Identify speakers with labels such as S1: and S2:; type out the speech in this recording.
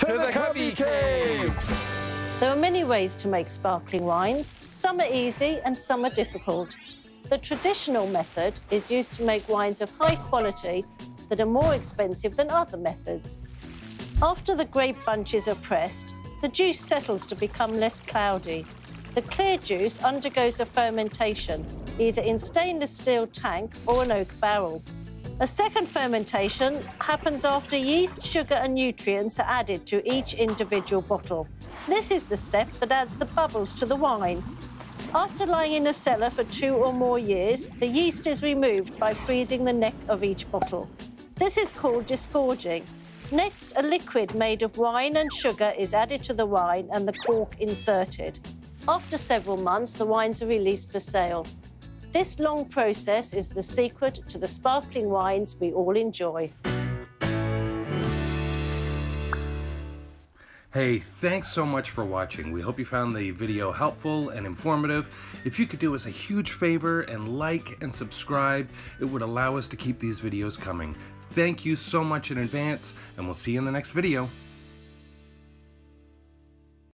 S1: to the Cubby Cave!
S2: There are many ways to make sparkling wines. Some are easy and some are difficult. The traditional method is used to make wines of high quality that are more expensive than other methods. After the grape bunches are pressed, the juice settles to become less cloudy. The clear juice undergoes a fermentation, either in stainless steel tank or an oak barrel. A second fermentation happens after yeast, sugar and nutrients are added to each individual bottle. This is the step that adds the bubbles to the wine. After lying in a cellar for two or more years, the yeast is removed by freezing the neck of each bottle. This is called disgorging. Next, a liquid made of wine and sugar is added to the wine and the cork inserted. After several months, the wines are released for sale. This long process is the secret to the sparkling wines we all enjoy.
S3: Hey, thanks so much for watching. We hope you found the video helpful and informative. If you could do us a huge favor and like and subscribe, it would allow us to keep these videos coming. Thank you so much in advance, and we'll see you in the next video.